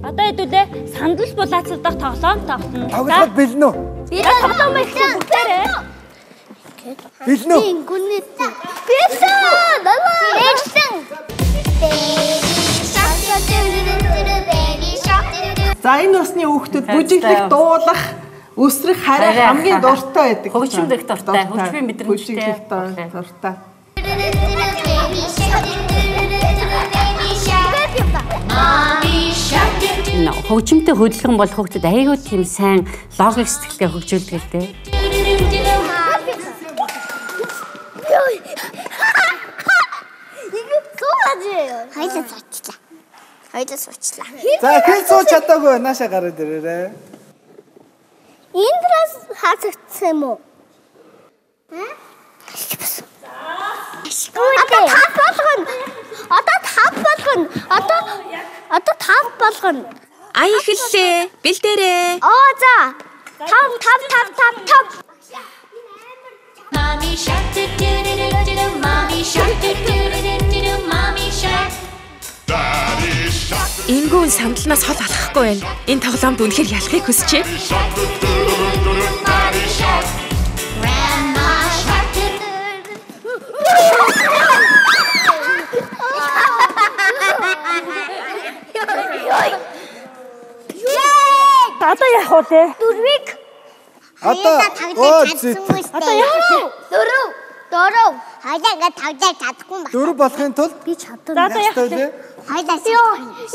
Одоо хэдүүлээ сандал булаацдах тоглоом тогтно. Тоглоод бэлнэ үү? Би тоглоом хэлсэн бүгдээрээ. Бэлнэ үү? Гүнэт. Бэлсэн. Далаа. Бэлсэн. За энэ усны хүүхдүүд бүжиглэх, дуулах, өсрөх хараа хамгийн дуртай байдаг. Хөгжимдөх дуртай, хөгжмийн мэдрэмжтэй. Бүжиглэх дуртай. Хөгжимтэй хөдөлгөн бол хүүхдэд аягүй тийм сайн логик сэтгэлгээ хөгжүүлдэг л дээ. Хоёлаа суучлаа. Хоёлаа суучлаа. За хэл сууч чадаагүй нааша гараад ирээрээ. Индраас хаацагдсан юм уу? Одоо тав болгоно. Одоо тав болгоно. Одоо одоо тав болгоно. А ихэллээ. Бэлдээрээ. Оо за. Тав тав тав тав тав. Mommy shark do do do do do mommy shark do do do do do mommy shark Ингүүн самдланаас хол алхахгүй байна. Энэ тоглоомд үнэхээр ялахыг хүсчээ. Вэ те? Дөрвийг Одоо оо зэт. Одоо яах Дөрөв. Дөрөв. Хоёлаа ингээд тавьжаа чадахгүй юм байна. Дөрөв болохын тулд Би чадсан. За одоо яах вэ? вэ? Ёо.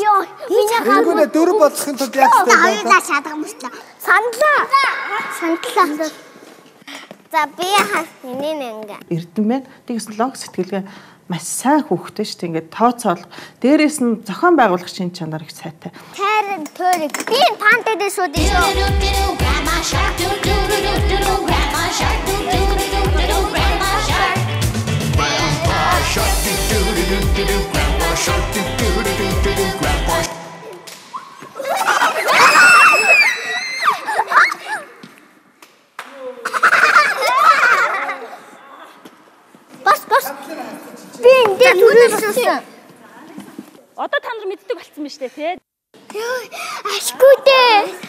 Ёо. Би чадсан. Энгүүнээ дөрөв болохын тулд яах вэ? Хоёлаа чадахгүй юм Сандлаа. Сандлаа. За би хас миний нэнгэ. Эрдэм байна. Тэгээс лог сэтгэлгээ маш сайн хүүхдээ шүү дээ. Ингээд тооцоол. Дээрээс нь зохион байгуулах шин чанар их сайтай. Тайран төрөг. Би пантэд шууд шүү. Төрөөлсөн. Одоо та нар мэддэг болцсон биз дээ те? Ашгүй дээ.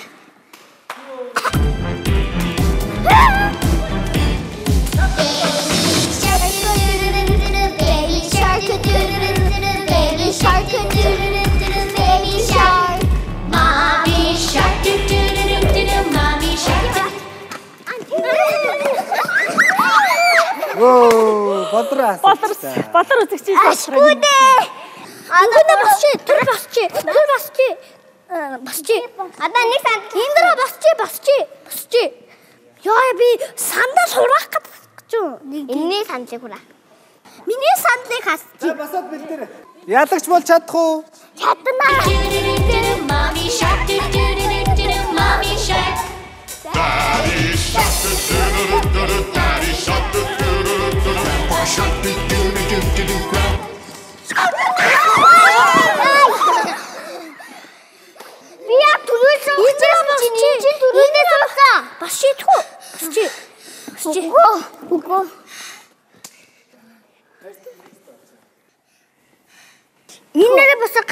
Оо, Болор асууж. болор үзэгч Ашгүй дээ. Ангуна босчи, түр босчи, түр босчи. Босчи. Одоо нэг санд индра босчи, босчи, босчи. Яа би сандаа сурах гэж юу? Энэний сандлыг хура. Миний сандлыг хасчих. За басаад бэлдээрээ. Ялагч бол чадах уу? Чаднаа. mommy shark do do do do do mommy shark Үгүй. Индра босоо.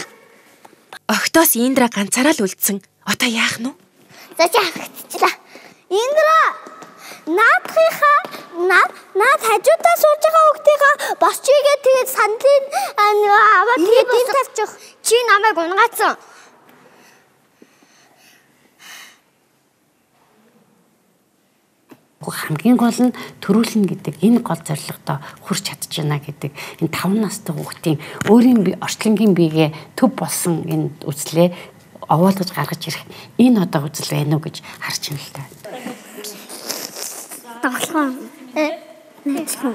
Огтоос Индра ганцаараа л үлдсэн. Одоо яах нь вэ? За чи хагтчихлаа. Индра наадхыхаа наад наад хажуудаа сууж байгаа хүүхдийнхаа босчигээ тэгээд сандлын аваад тэгээд энэ тавьчих. Чи намайг унгаацсан. Хамгийн гол нь төрүүлнэ гэдэг энэ гол зорилгодоо хүрч чадж байна гэдэг энэ 5 настай хүүхдийн өөрийн орчлонгийн биегээ төв болсон энэ үзлээ овоолгож гаргаж ирэх энэ одоо үзэл байна уу гэж харж байна л та. Тоглоом. Нэчхэн.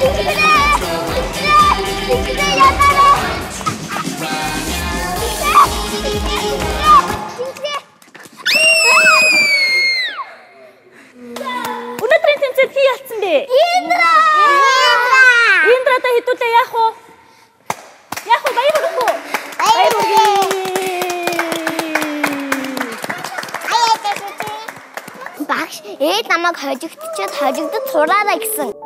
Өнөөдрийн хий ялцсан бэ? Индра! Индрадаа хэдүүлээ яах вэ? Яах вэ? Баяр хүргэх үү? Баяр хүргэе. Багш, ээж намайг хожигдчихэд хожигдод сураарай гэсэн.